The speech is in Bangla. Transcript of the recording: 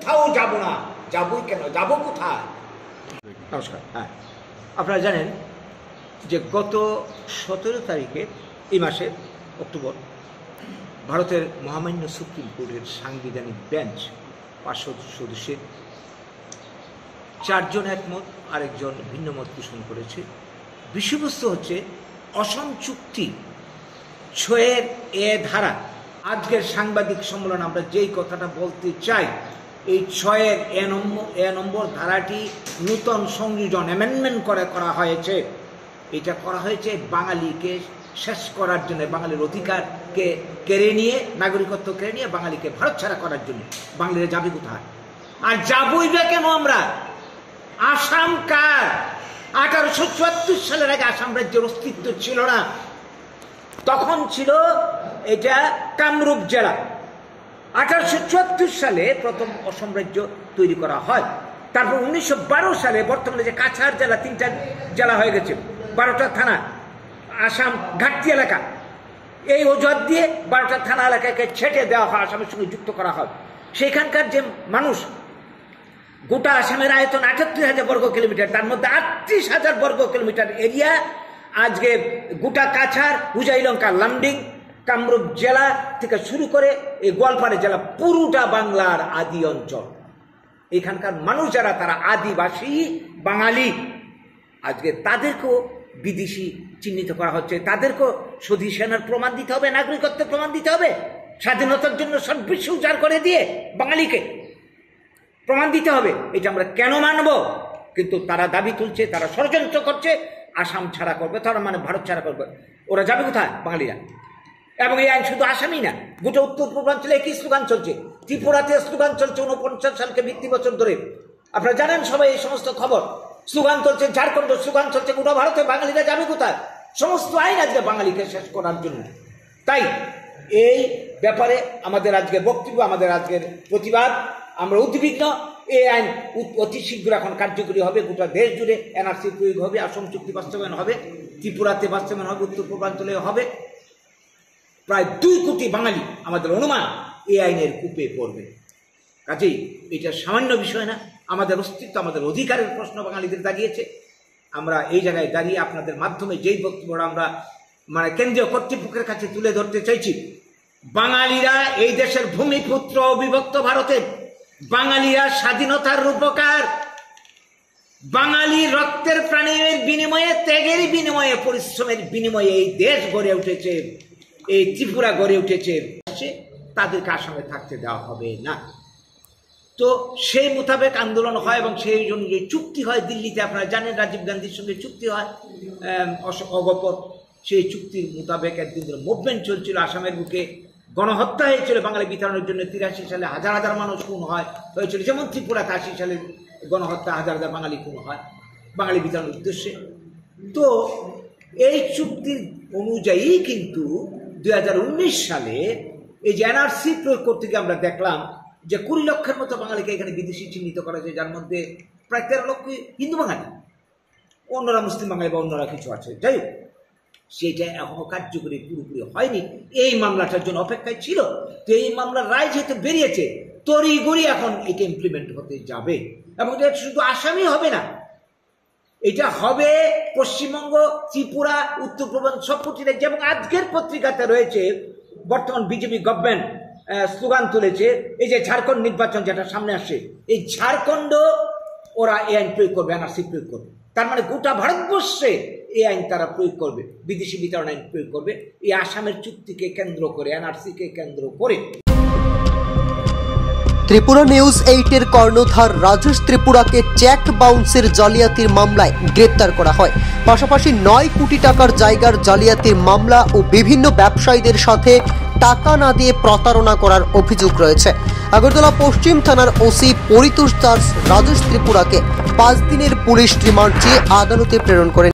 কোথাও যাব না। যাবই কেন? যাব কোথায়? নমস্কার হ্যাঁ। আপনারা জানেন যে গত সতেরো তারিখে এই মাসে অক্টোবর ভারতের মহামান্য সুপ্রিম কোর্টের সাংবিধানিক বেঞ্চ পাঁচশো সদস্যের চারজন একমত, আরেকজন ভিন্ন মত পোষণ করেছে। বিষয়বস্তু হচ্ছে অসম চুক্তি ছয়ের এ ধারা। আজকের সাংবাদিক সম্মেলন আমরা যেই কথাটা বলতে চাই এই ছয়ের এ নম্বর এ নম্বর ধারাটি নূতন সংযোজন অ্যামেন্ডমেন্ট করে করা হয়েছে। এটা করা হয়েছে বাঙালিকে শেষ করার জন্য, বাঙালির অধিকারকে কেড়ে নিয়ে, নাগরিকত্ব কেড়ে নিয়ে বাঙালিকে ভারত ছাড়া করার জন্য। বাঙালিরা যাবে কোথায়? আর যাবই বা কেন আমরা? আসাম কার? আঠারোশো চুয়াত্তর সালের আগে আসাম রাজ্যের অস্তিত্ব ছিল না। তখন ছিল এটা কামরূপ জেলা। আঠারোশো চুয়াত্তর সালে প্রথম অসম রাজ্য তৈরি করা হয়। তারপর উনিশশো বারো সালে বর্তমানে যে কাছাড় জেলা, তিনটা জেলা হয়ে গেছে, বারোটা থানা, আসাম ঘাটতি এলাকা। এই অজুহাত দিয়ে বারোটা থানা এলাকাকে ছেটে দেওয়া হয়, আসামের সঙ্গে যুক্ত করা হয়। সেখানকার যে মানুষ, গোটা আসামের আয়তন আটাত্তর হাজার বর্গ কিলোমিটার, তার মধ্যে আটত্রিশ হাজার বর্গ কিলোমিটার এরিয়া আজকে গোটা কাছাড়, হুজাইলঙ্কা, লামডিং কামরূপ জেলা থেকে শুরু করে এই গোয়ালপাড়া জেলা পুরোটা বাংলার আদি অঞ্চল। এখানকার মানুষ যারা, তারা আদিবাসী, বাঙালি। আজকে তাদেরকেও বিদেশি চিহ্নিত করা হচ্ছে। তাদেরকেও সধি সেনার প্রমাণ দিতে হবে, নাগরিকত্বের প্রমাণ দিতে হবে। স্বাধীনতার জন্য সর্বস্ব উজাড় করে দিয়ে বাঙালিকে প্রমাণ দিতে হবে। এটা আমরা কেন মানব? কিন্তু তারা দাবি তুলছে, তারা ষড়যন্ত্র করছে, আসাম ছাড়া করবে তারা মানে ভারত ছাড়া করবে। ওরা যাবে কোথায়? বাঙালিরা। এবং এই আইন শুধু আসামি না, গোটা উত্তর পূর্বাঞ্চলে একই স্লোগান চলছে। ত্রিপুরাতে স্লোগান চলছে উনপঞ্চাশ সালকে ভিত্তি বছর ধরে। আপনারা জানেন সবাই এই সমস্ত খবর। স্লোগান চলছে ঝাড়খণ্ড, স্লোগান চলছে গোটা ভারতে, বাঙালিরা যাবে কোথায়? সমস্ত আইন আজকে বাঙালিকে শেষ করার জন্য। তাই এই ব্যাপারে আমাদের আজকের বক্তব্য, আমাদের আজকের প্রতিবাদ। আমরা উদ্বিগ্ন। এই আইন অতি শীঘ্র এখন কার্যকরী হবে। গোটা দেশ জুড়ে এনআরসি প্রয়োগ হবে, আসম চুক্তি বাস্তবায়ন হবে, ত্রিপুরাতে বাস্তবায়ন হবে, উত্তর পূর্বাঞ্চলে হবে। প্রায় দুই কোটি বাঙালি আমাদের অনুমান এই আইনের কূপে পড়বে। কাজেই এটা সামান্য বিষয় না, আমাদের অস্তিত্ব, আমাদের অধিকারের প্রশ্ন বাঙালিদের দাঁড়িয়েছে আমরা এই জায়গায় দাঁড়িয়ে আপনাদের মাধ্যমে যেই বক্তব্যটা আমরা মানে কেন্দ্রীয় কর্তৃপক্ষের কাছে তুলে ধরতে চাইছি, বাঙালিরা এই দেশের ভূমিপুত্র অবিভক্ত ভারতের বাঙালিরা স্বাধীনতার রূপকার। বাঙালি রক্তের প্রাণের বিনিময়ে, ত্যাগের বিনিময়ে, পরিশ্রমের বিনিময়ে এই দেশ গড়ে উঠেছে এই ত্রিপুরা গড়ে উঠেছে, সে তাদেরকে আসামে থাকতে দেওয়া হবে না। তো সেই মোতাবেক আন্দোলন হয় এবং সেই অনুযায়ী চুক্তি হয় দিল্লিতে, আপনারা জানেন রাজীব গান্ধীর সঙ্গে চুক্তি হয় অগপর সেই চুক্তির মোতাবেক একদিন ধরে মুভমেন্ট চলছিল, আসামের বুকে গণহত্যা হয়েছিল, বাঙালি বিতরণের জন্য তিরাশি সালে হাজার হাজার মানুষ খুন হয়, হয়েছিল। যেমন ত্রিপুরাতে আশি সালে গণহত্যা, হাজার হাজার বাঙালি খুন হয়, বাঙালি বিতরণের উদ্দেশ্যে। তো এই চুক্তির অনুযায়ী কিন্তু দুই হাজার উনিশ সালে এই যে এনআরসি প্রয়োগ করতে গিয়ে আমরা দেখলাম যে কুড়ি লক্ষের মতো বাঙালিকে এখানে বিদেশি চিহ্নিত করা হয়েছে, যার মধ্যে প্রায় তেরো লক্ষ হিন্দু বাঙালি। অন্যরা মুসলিম বাঙালি বা অন্যরা কিছু আছে। যাই হোক, সেটা এখনও কার্যকরী পুরোপুরি হয়নি। এই মামলাটার জন্য অপেক্ষায় ছিল। তো এই মামলার রায় যেহেতু বেরিয়েছে তড়িগড়ি এখন এটা ইমপ্লিমেন্ট হতে যাবে। এবং শুধু আসামি হবে না এটা হবে পশ্চিমবঙ্গ, ত্রিপুরা, উত্তর পূর্বাঞ্চল সবকটি রাজ্য এবং আজকের পত্রিকাতে রয়েছে, বর্তমান বিজেপি গভর্নমেন্ট স্লোগান তুলেছে, এই যে ঝাড়খণ্ড নির্বাচন যেটা সামনে আসছে, এই ঝাড়খণ্ড ওরা এ আইন প্রয়োগ করবে এনআরসি প্রয়োগ করবে। তার মানে গোটা ভারতবর্ষে এই আইন তারা প্রয়োগ করবে, বিদেশি বিতরণ আইন প্রয়োগ করবে, এই আসামের চুক্তিকে কেন্দ্র করে এনআরসিকে কেন্দ্র করে। ত্রিপুরা নিউজ এইটের কর্ণধার রাজেশ ত্রিপুরাকে চেক বাউন্সের জালিয়াতির মামলায় গ্রেপ্তার করা হয়। পাশাপাশি নয় কোটি টাকার জায়গার জালিয়াতির মামলা ও বিভিন্ন ব্যবসায়ীদের সাথে টাকা না দিয়ে প্রতারণা করার অভিযোগ রয়েছে। আগরতলা পশ্চিম থানার ওসি পরিতোষ দাস রাজেশ ত্রিপুরাকে পাঁচ দিনের পুলিশ রিমান্ড চেয়ে আদালতে প্রেরণ করেন।